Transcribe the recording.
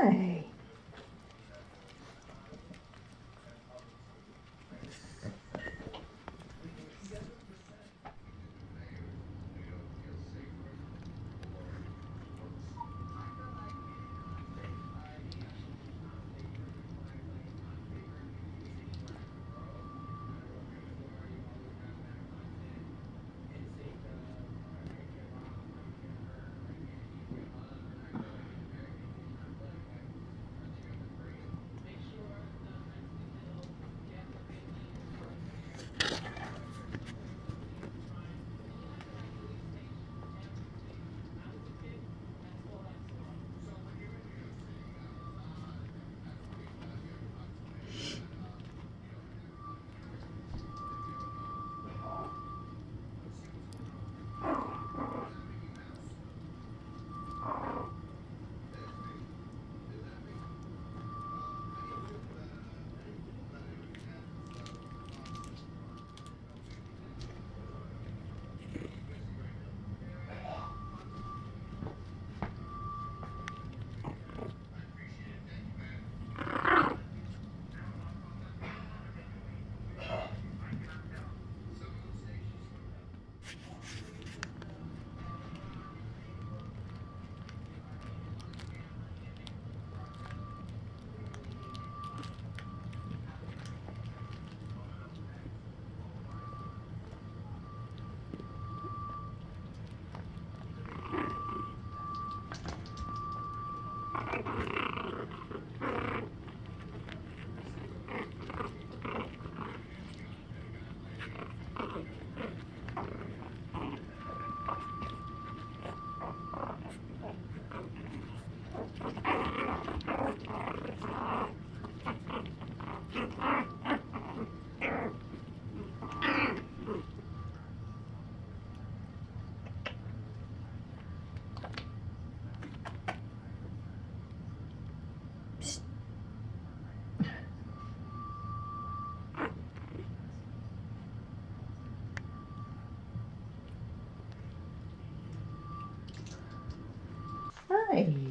Hi. mm-hmm